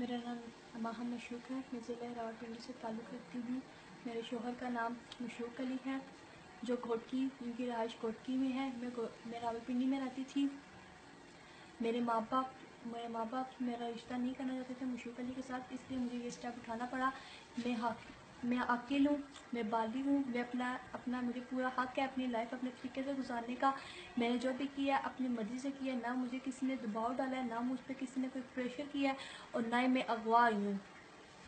मेरा नाम माहम मशूक है। मैं ज़िले रावलपिंडी से ताल्लुक़ रखती हूँ। मेरे शोहर का नाम मशूक अली है, जो घोटकी, उनकी रहाइश घोटकी में है। मैं मैं रावलपिंडी में रहती थी। मेरे माँ बाप मेरे माँ बाप मेरा रिश्ता नहीं करना चाहते थे मशूक अली के साथ, इसलिए मुझे ये स्टेप उठाना पड़ा। मैं मैं अकेल हूँ, मैं बाली हूँ, मैं अपना अपना मुझे पूरा हक है अपनी लाइफ अपने तरीके से गुजारने का। मैंने जो भी किया, अपनी मर्ज़ी से किया, ना मुझे किसी ने दबाव डाला है ना मुझ पर किसी ने कोई प्रेशर किया है और ना ही मैं अगवा आई हूँ।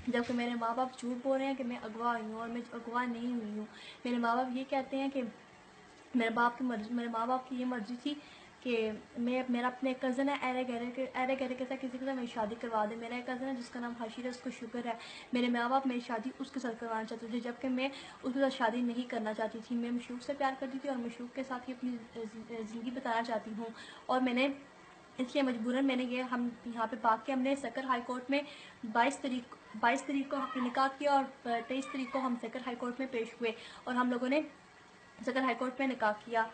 जबकि मेरे माँ बाप झूठ बोल रहे हैं कि मैं अगवा आई हूँ और मैं अगवा नहीं हुई हूँ। मेरे माँ बाप ये कहते हैं कि मेरे बाप की मर्ज़ी, मेरे माँ बाप की ये मर्ज़ी थी कि मैं, मेरा अपने कज़न है अरे गहरे के अरे गहरे के साथ किसी के साथ मेरी शादी करवा दे। मेरा एक कज़न है जिसका नाम हाशिर है उसको शुगर है। मेरे माँ बाप मेरी शादी उसके साथ करवाना चाहते थे, जबकि मैं उसके साथ शादी नहीं करना चाहती थी। मैं मशूक से प्यार करती थी और मशूक के साथ ही अपनी ज़िंदगी बताना चाहती हूँ। और मैंने इसलिए मजबूरन मैंने ये, हम यहाँ पे पाक के हमने सकर हाई कोर्ट में 22 तरीक 22 तरीक को हमने निकाह किया और तेईस तरीक को हम सकर हाई कोर्ट में पेश हुए और हम लोगों ने सकर हाई कोर्ट में निकाह किया।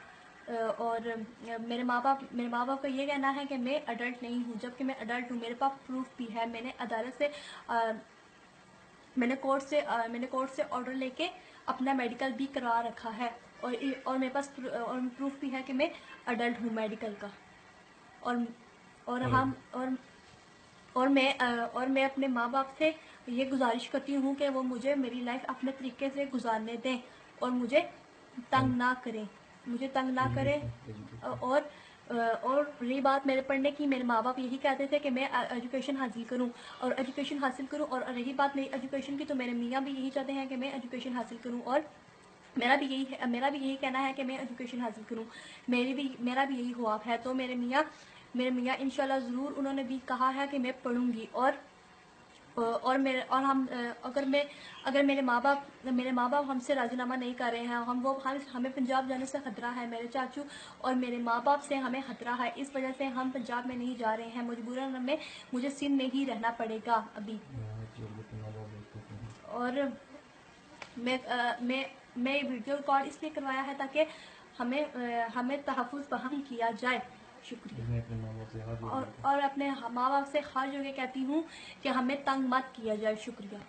और मेरे माँ बाप मेरे माँ बाप का ये कहना है कि मैं अडल्ट नहीं हूँ जबकि मैं अडल्ट हूँ। मेरे पास प्रूफ भी है। मैंने अदालत से आ, मैंने कोर्ट से आ, मैंने कोर्ट से ऑर्डर लेके अपना मेडिकल भी करवा रखा है। और और मेरे पास और प्रूफ भी है कि मैं अडल्ट हूँ मेडिकल का। और और हम और और मैं और मैं अपने माँ बाप से ये गुजारिश करती हूँ कि वो मुझे मेरी लाइफ अपने तरीके से गुजारने दें और मुझे तंग ना करें। मुझे तंग ना करे। और और रही बात मेरे पढ़ने की, मेरे माँ बाप यही कहते थे कि मैं एजुकेशन हासिल करूँ। और एजुकेशन हासिल करूँ, और रही बात मेरी एजुकेशन की तो मेरे मियाँ भी यही चाहते हैं कि मैं एजुकेशन हासिल करूँ। और मेरा भी यही है मेरा भी यही कहना है कि मैं एजुकेशन हासिल करूँ। मेरी भी, मेरा भी यही ख्वाब है। तो मेरे मियाँ मेरे मियाँ, इंशाल्लाह ज़रूर उन्होंने भी कहा है कि मैं पढ़ूँगी। और और मेरे और हम अगर मैं अगर मेरे माँ बाप मेरे माँ बाप हमसे राजीनामा नहीं कर रहे हैं हम वो हम हमें पंजाब जाने से खतरा है मेरे चाचू और मेरे माँ बाप से हमें खतरा है इस वजह से हम पंजाब में नहीं जा रहे हैं मजबूरन हमें मुझे सिंध में ही रहना पड़ेगा अभी। और मैं मैं मैं वीडियो रिकॉर्ड इसलिए करवाया है ताकि हमें आ, हमें तहफ़ बहम किया जाए। शुक्रिया। और और अपने माँ बाप से हर जगह कहती हूँ कि हमें तंग मत किया जाए शुक्रिया।